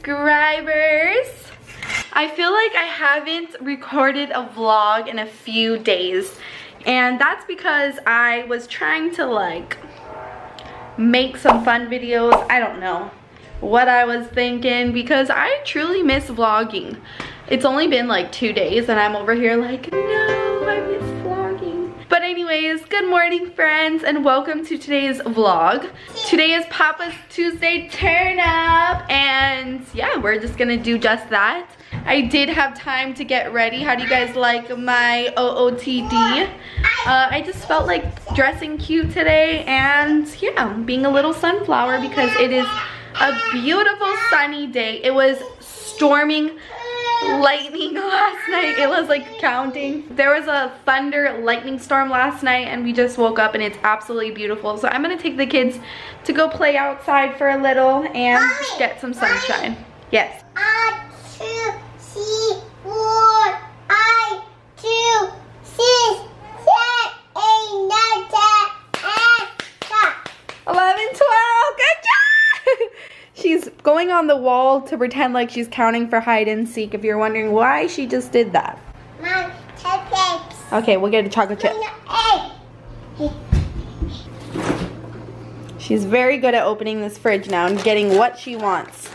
subscribers. I feel like I haven't recorded a vlog in a few days and that's because I was trying to like make some fun videos. I don't know what I was thinking because I truly miss vlogging. It's only been like two days and I'm over here like, anyways, good morning friends and welcome to today's vlog. Today is Papa's Tuesday turn up and yeah, we're just gonna do just that. I did have time to get ready. How do you guys like my OOTD? Uh, I just felt like dressing cute today and yeah, being a little sunflower because it is a beautiful sunny day. It was storming lightning last night. It was like counting. There was a thunder lightning storm last night and we just woke up and it's absolutely beautiful. So I'm gonna take the kids to go play outside for a little and Mommy, get some sunshine. Mommy, yes. I two, three, four, I two, six, seven, eight, nine, ten, 11, 12, good job! She's going on the wall to pretend like she's counting for hide and seek if you're wondering why she just did that. Mom, chocolates. Okay, we'll get a chocolate chip. She's very good at opening this fridge now and getting what she wants.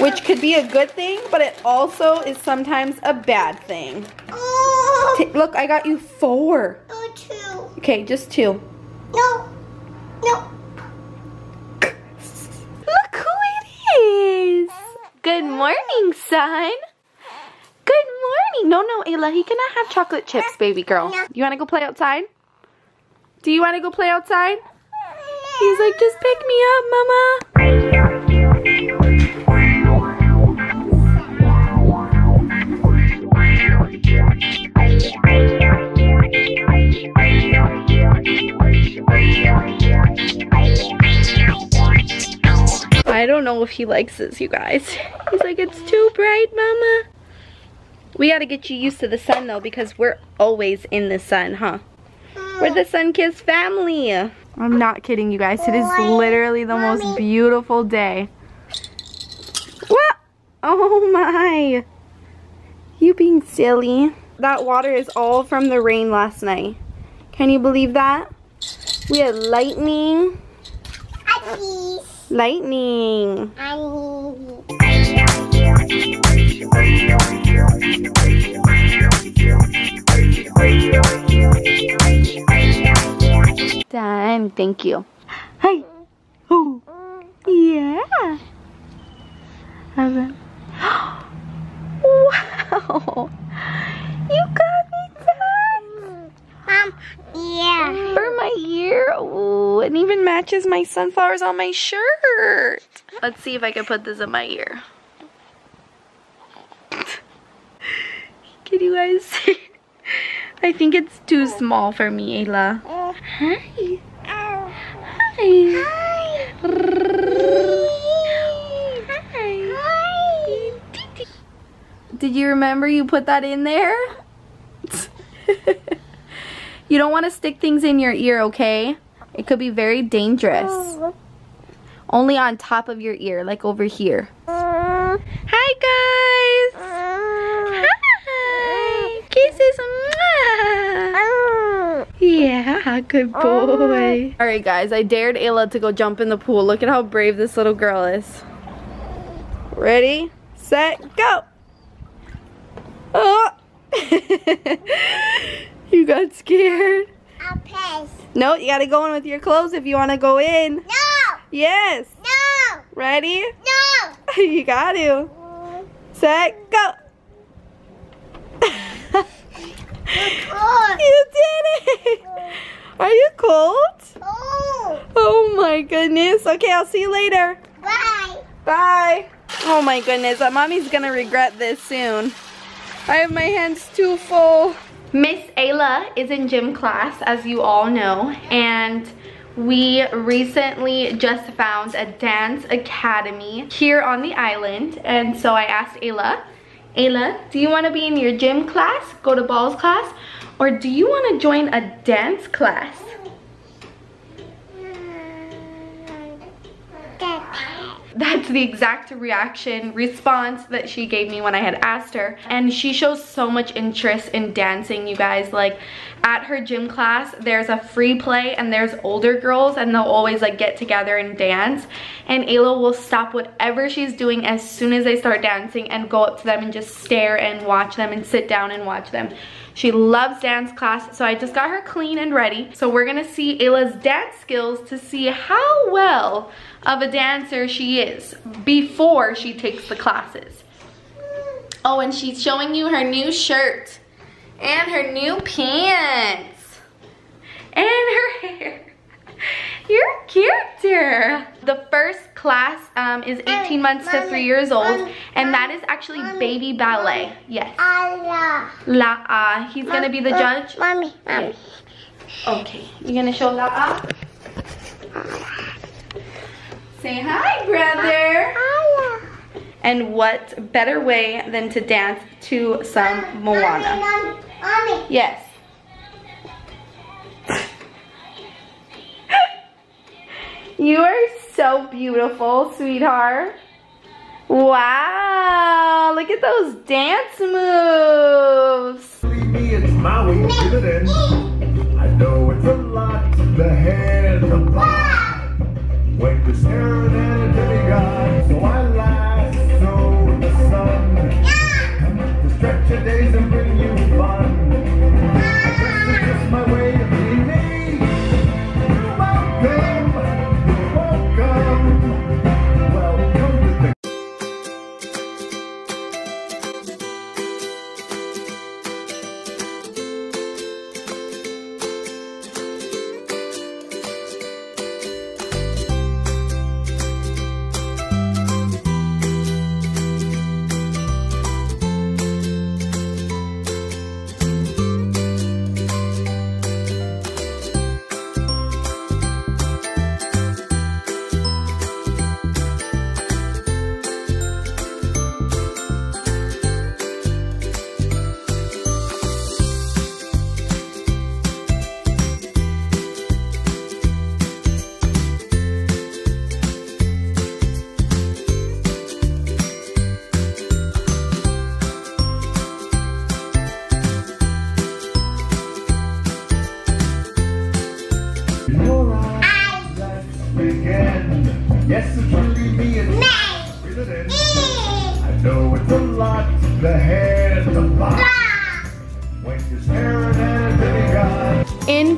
Which could be a good thing, but it also is sometimes a bad thing. Oh. look, I got you four. Oh, two. Okay, just two. No. No. Look who it is. Good morning, son. Good morning. No, no, Ayla, he cannot have chocolate chips, baby girl. You want to go play outside? Do you want to go play outside? He's like, just pick me up, mama. Don't know if he likes this, you guys. He's like, it's too bright, mama. We gotta get you used to the sun though because we're always in the sun, huh? We're the Sunkissed family. I'm not kidding you guys. It is literally the most beautiful day. What? Oh my. You being silly. That water is all from the rain last night. Can you believe that? We had lightning. Lightning. Done. Thank you. Hey. Oh. Yeah. Wow. You got me that. Mom, yeah. For my ear. Oh, it even matches my sunflowers on my shirt. Let's see if I can put this in my ear. Can you guys see? I think it's too small for me, Ayla. Hi. Hi. Hi. Did you remember you put that in there? you don't want to stick things in your ear, okay? It could be very dangerous. Only on top of your ear, like over here. Hi, guys. Hi. Kisses. Yeah, good boy. All right, guys, I dared Ayla to go jump in the pool. Look at how brave this little girl is. Ready, set, go. Oh. you got scared. I'll. No, you gotta go in with your clothes if you wanna go in. No. Yes. No. Ready? No. you got to. Set, go. You did it. Are you cold? Oh. Oh my goodness. Okay, I'll see you later. Bye. Bye. Oh my goodness, uh, mommy's gonna regret this soon. I have my hands too full. Miss Ayla is in gym class, as you all know, and we recently just found a dance academy here on the island. And so I asked Ayla, Ayla, do you want to be in your gym class, go to balls class, or do you want to join a dance class? That's the exact reaction, response that she gave me when I had asked her. And she shows so much interest in dancing, you guys. Like, at her gym class, there's a free play and there's older girls and they'll always like get together and dance. And Ayla will stop whatever she's doing as soon as they start dancing and go up to them and just stare and watch them and sit down and watch them. She loves dance class, so I just got her clean and ready. So we're gonna see Ayla's dance skills to see how well of a dancer she is before she takes the classes. Oh, and she's showing you her new shirt and her new pants and her hair. You're a character. The first class um, is 18 months to 3 years old, and that is actually baby ballet. Yes. La ah. He's gonna be the judge. Mommy, mommy. Okay. you're gonna show La? Say hi, brother. And what better way than to dance to some Moana? Yes. You are so beautiful, sweetheart. Wow, look at those dance moves. It's my way to get it in. I know it's a lot, the head, the. When you're staring at a demigod, so I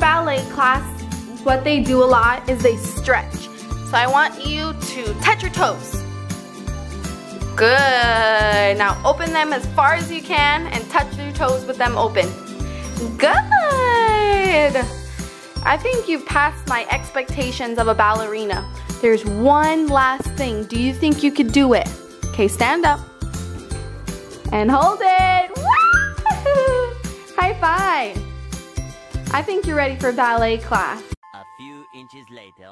ballet class, what they do a lot is they stretch. So I want you to touch your toes. Good. Now open them as far as you can and touch your toes with them open. Good. I think you've passed my expectations of a ballerina. There's one last thing. Do you think you could do it? Okay, stand up. And hold it. High five. I think you're ready for ballet class. A few inches later.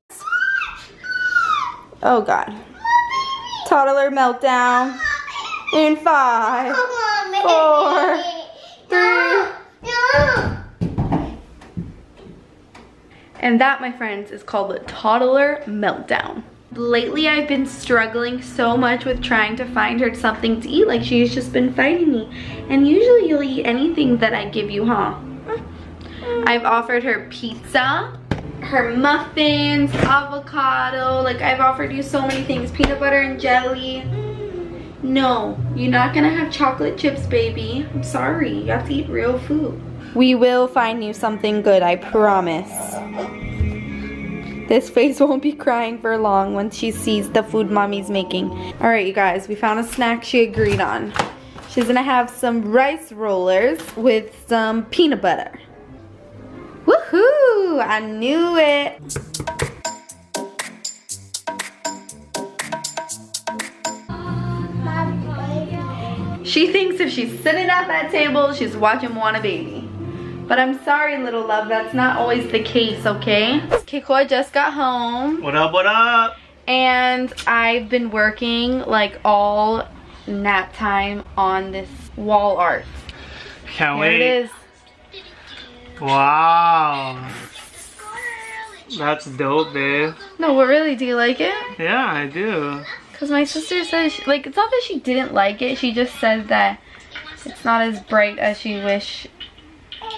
Oh God. Toddler meltdown. In five, four, three. And that, my friends, is called the toddler meltdown. Lately, I've been struggling so much with trying to find her something to eat. Like, she's just been fighting me. And usually you'll eat anything that I give you, huh? I've offered her pizza, her muffins, avocado. Like, I've offered you so many things. Peanut butter and jelly. No, you're not gonna have chocolate chips, baby. I'm sorry. You have to eat real food. We will find you something good, I promise. This face won't be crying for long when she sees the food mommy's making. All right, you guys, we found a snack she agreed on. She's gonna have some rice rollers with some peanut butter. Woohoo! I knew it. She thinks if she's sitting at that table, she's watching Moana Baby. But I'm sorry, little love, that's not always the case, okay? Kikoa just got home. What up, what up? And I've been working like all nap time on this wall art. Can't Here wait. it is. Wow. That's dope, babe. No, but really, do you like it? Yeah, I do. Because my sister says, she, like, it's not that she didn't like it. She just said that it's not as bright as she wish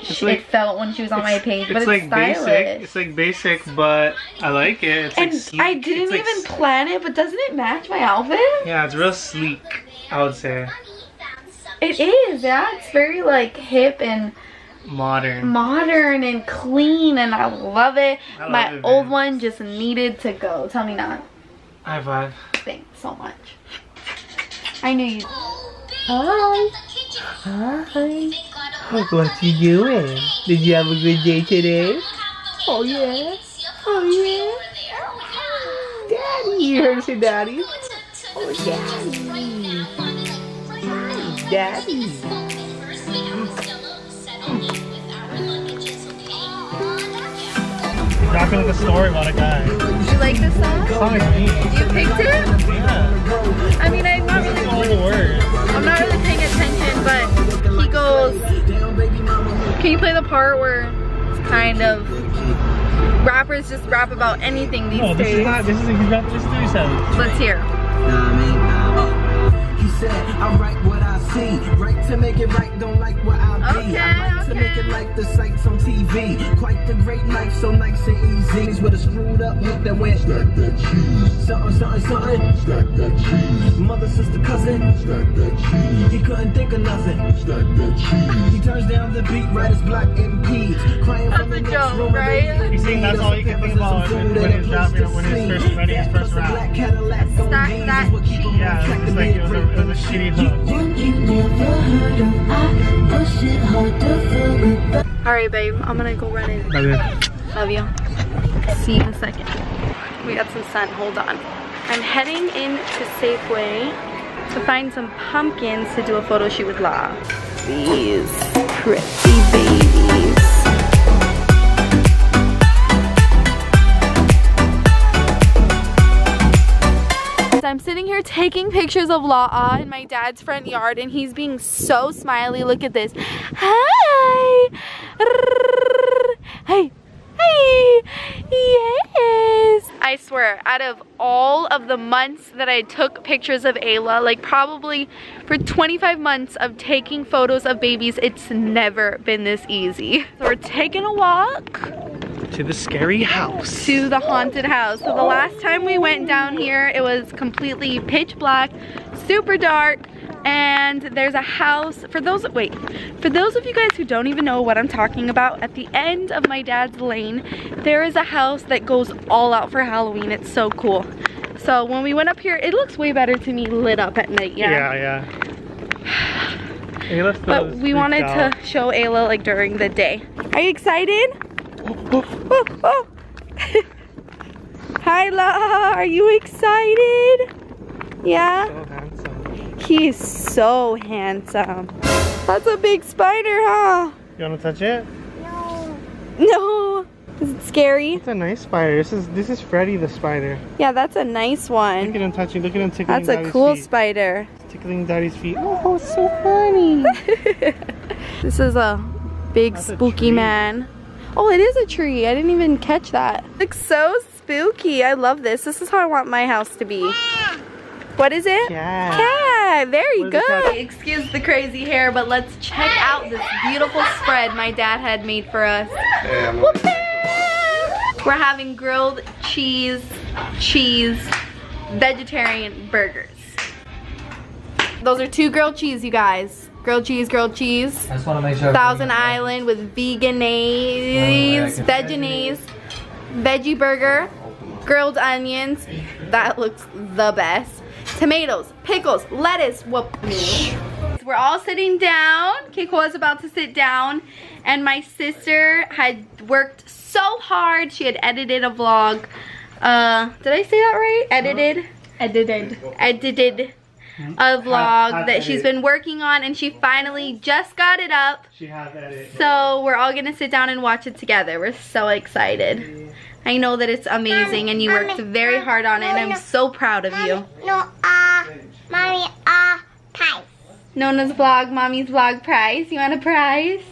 It's she, like- it felt when she was on my page. But it's, like stylish. basic. It's like basic, but I like it. It's and like sleek. I didn't It's even s- plan it, but doesn't it match my outfit? Yeah, it's real sleek. I would say It is, yeah. It's very like hip and modern. modern and clean, and I love it. I love my it, old one just needed to go. Tell me not. High five. Thanks so much. I knew you. Hi. Hi. What you doing? Did you have a good day today? Oh yeah. Oh yeah. Daddy, you heard her say daddy. Oh daddy. Daddy. Dropping like a story about a guy. Did you like this song? Song is me. You picked it? Yeah. I mean, I'm not really, All the words. I'm not really paying attention, but he goes. Can you play the part where it's kind of rappers just rap about anything these No, this is not. This is he's got this three seven. Let's hear. He said, I write what I see. Right to make it right, don't like what I be. Okay, I like to make it like the sights on TV. Quite the great life, so nice and easy. It's with a screwed up look that went. Stack that cheese, Something, something, something. stack that cheese, Mother, sister, cousin. stack that cheese, He couldn't think of nothing. stack that cheese. He turns down the beat, right as black impedes. Crying That's from the a next joke, room. right? He's saying that's all he can think about when- when he's dropping- when he's first writing his first round. Black Cadillac Stack that what keep him on Yeah, it was to like be it was a, it was a shitty hook. All right, babe. I'm gonna go run in. Okay. Love you. See you in a second. We got some sun. Hold on. I'm heading into Safeway to find some pumpkins to do a photo shoot with La. These pretty babies. I'm sitting here taking pictures of La'a in my dad's front yard and he's being so smiley. Look at this. Hi. Hey. Hey. Yes. I swear, out of all of the months that I took pictures of Ayla, like probably for 25 months of taking photos of babies, it's never been this easy. So we're taking a walk To the scary house. to the haunted house. So the last time we went down here, it was completely pitch black, super dark, and there's a house, for those, wait, for those of you guys who don't even know what I'm talking about, at the end of my dad's lane, there is a house that goes all out for Halloween. It's so cool. So when we went up here, it looks way better to me lit up at night, yeah? Yeah, yeah. But we wanted out. to show Ayla like during the day. Are you excited? Oh, oh. Hi, La. Are you excited? Yeah? So handsome. He is so handsome. That's a big spider, huh? You wanna touch it? No. No. Is it scary? It's a nice spider. This is this is Freddy the spider. Yeah, that's a nice one. Look at him touching. Look at him tickling That's a Daddy's cool feet. spider. Tickling Daddy's feet. Oh, so funny. This is a big That's spooky tree. man. Oh, it is a tree. I didn't even catch that. Looks so spooky. I love this. This is how I want my house to be. What is it? Yeah. Cat. Very What good. cat? Excuse the crazy hair, but let's check out this beautiful spread my dad had made for us. We're having grilled cheese, cheese, vegetarian burgers. Those are two grilled cheese, you guys. Grilled cheese, grilled cheese. I just want to make sure. Thousand Island with veganese, veganese, veggie burger, grilled onions. That looks the best. Tomatoes, pickles, lettuce. Whoop me. We're all sitting down. Kikoa is about to sit down, and my sister had worked so hard. She had edited a vlog. Uh, did I say that right? Edited. Edited. Edited a vlog Half that she's been working on, and she finally just got it up. She has edit. So we're all gonna sit down and watch it together. We're so excited. I know that it's amazing and you worked very hard on it and I'm so proud of you. No, uh, mommy, uh, pie. Nona's vlog, mommy's vlog prize. You want a prize?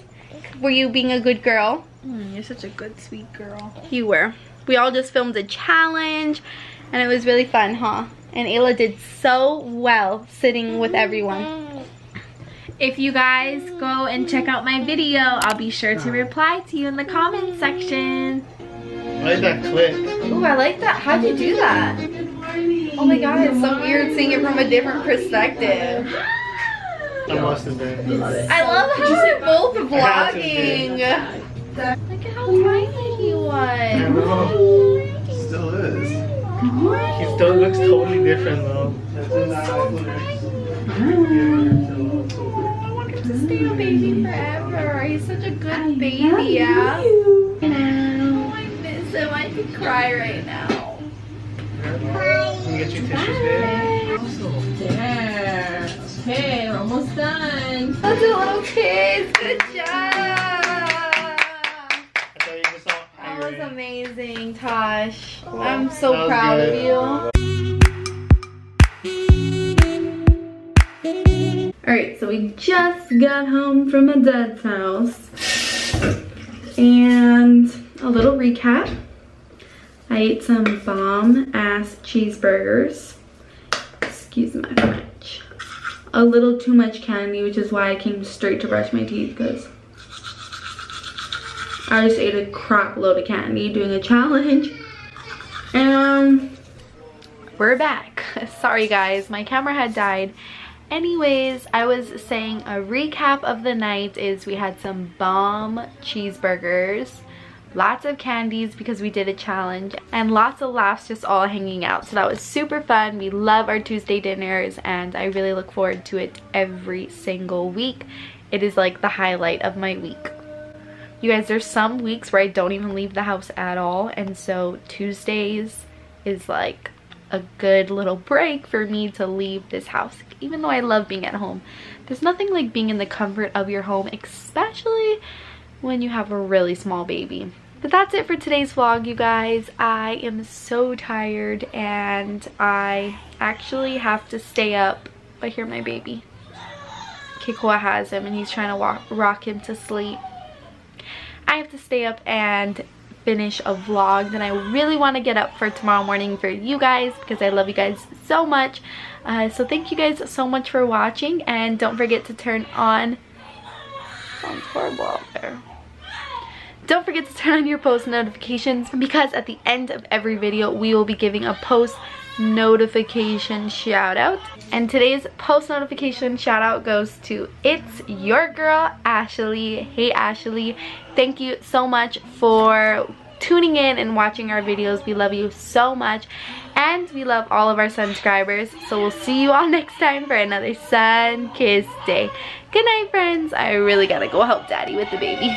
Were you being a good girl? You're such a good, sweet girl. You were. We all just filmed a challenge and it was really fun, huh? And Ayla did so well sitting with everyone. If you guys go and check out my video, I'll be sure to reply to you in the comment section. I like that clip. Ooh, I like that. How'd you do that? Oh my god, it's so weird seeing it from a different perspective. I must have been. I love how we're both I had to vlogging. be. Look at how tiny he was. Know. Still is. He still looks totally different though. I want him to stay a baby forever. He's such a good baby, yeah? Oh, I miss him. I could cry right now. Let me get you tissues, babe. There. Okay, we're almost done. That's a little kids. Good amazing, Tosh. I'm so proud of you. Alright, so we just got home from a dad's house. And a little recap. I ate some bomb ass cheeseburgers. Excuse my French. A little too much candy, which is why I came straight to brush my teeth because I just ate a crap load of candy doing a challenge. And we're back. Sorry guys, my camera had died. Anyways, I was saying a recap of the night is we had some bomb cheeseburgers, lots of candies because we did a challenge, and lots of laughs just all hanging out. So that was super fun. We love our Tuesday dinners and I really look forward to it every single week. It is like the highlight of my week. You guys, there's some weeks where I don't even leave the house at all, and so Tuesdays is like a good little break for me to leave this house. Even though I love being at home, there's nothing like being in the comfort of your home, especially when you have a really small baby. But that's it for today's vlog, you guys. I am so tired and I actually have to stay up. I hear my baby. Kikoa has him and he's trying to walk, rock him to sleep. I have to stay up and finish a vlog that I really want to get up for tomorrow morning for you guys because I love you guys so much. Uh, so thank you guys so much for watching and don't forget to turn on sounds horrible out there. Don't forget to turn on your post notifications because at the end of every video we will be giving a post notification shout out. And today's post notification shout out goes to it's your girl Ashley. Hey Ashley. Thank you so much for tuning in and watching our videos. We love you so much. And we love all of our subscribers. So we'll see you all next time for another sun kiss day. Good night friends. I really gotta go help daddy with the baby